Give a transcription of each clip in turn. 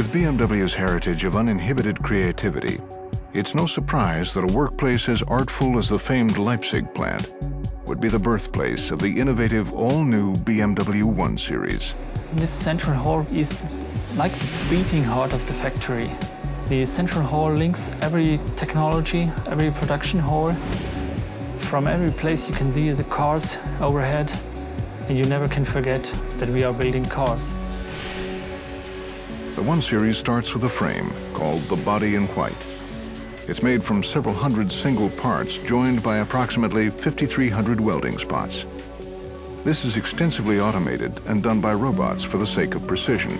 With BMW's heritage of uninhibited creativity, it's no surprise that a workplace as artful as the famed Leipzig plant would be the birthplace of the innovative all-new BMW 1 Series. This central hall is like the beating heart of the factory. The central hall links every technology, every production hall. From every place you can see the cars overhead, and you never can forget that we are building cars. The 1 Series starts with a frame called the body in white. It's made from several hundred single parts joined by approximately 5,300 welding spots. This is extensively automated and done by robots for the sake of precision.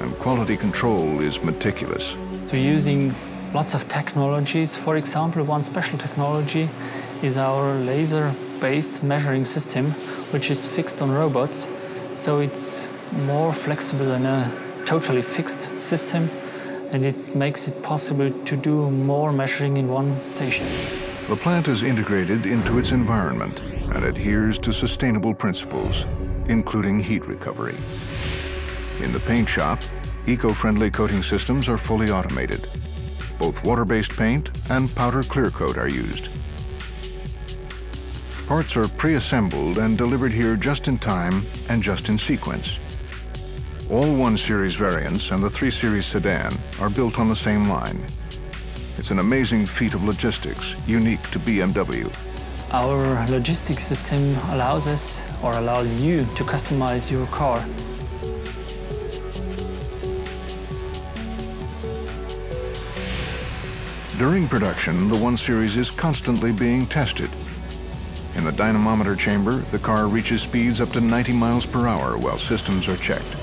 And quality control is meticulous. So using lots of technologies, for example, one special technology is our laser-based measuring system, which is fixed on robots. So it's more flexible than a totally fixed system and it makes it possible to do more measuring in one station. The plant is integrated into its environment and adheres to sustainable principles, including heat recovery. In the paint shop, eco-friendly coating systems are fully automated. Both water-based paint and powder clear coat are used. Parts are pre-assembled and delivered here just in time and just in sequence. All 1 Series variants and the 3 Series sedan are built on the same line. It's an amazing feat of logistics, unique to BMW. Our logistics system allows us, or allows you, to customize your car. During production, the 1 Series is constantly being tested. In the dynamometer chamber, the car reaches speeds up to 90 miles per hour while systems are checked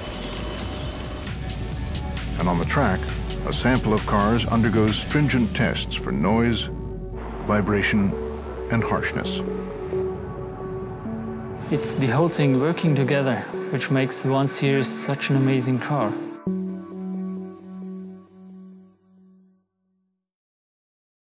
and on the track, a sample of cars undergoes stringent tests for noise, vibration, and harshness. It's the whole thing working together, which makes 1 Series such an amazing car.